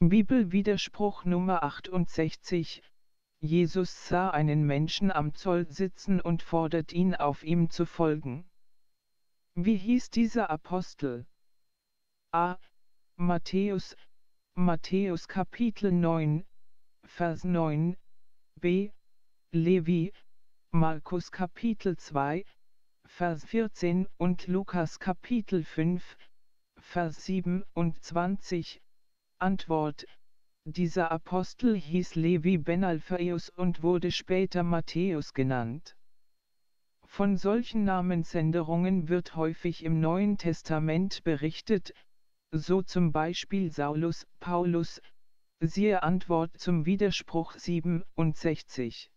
Bibelwiderspruch Nummer 68 Jesus sah einen Menschen am Zoll sitzen und fordert ihn auf ihm zu folgen. Wie hieß dieser Apostel? A. Matthäus, Matthäus Kapitel 9, Vers 9, B. Levi, Markus Kapitel 2, Vers 14 und Lukas Kapitel 5, Vers 27, Antwort, dieser Apostel hieß Levi ben Alphaeus und wurde später Matthäus genannt. Von solchen Namensänderungen wird häufig im Neuen Testament berichtet, so zum Beispiel Saulus, Paulus, siehe Antwort zum Widerspruch 67.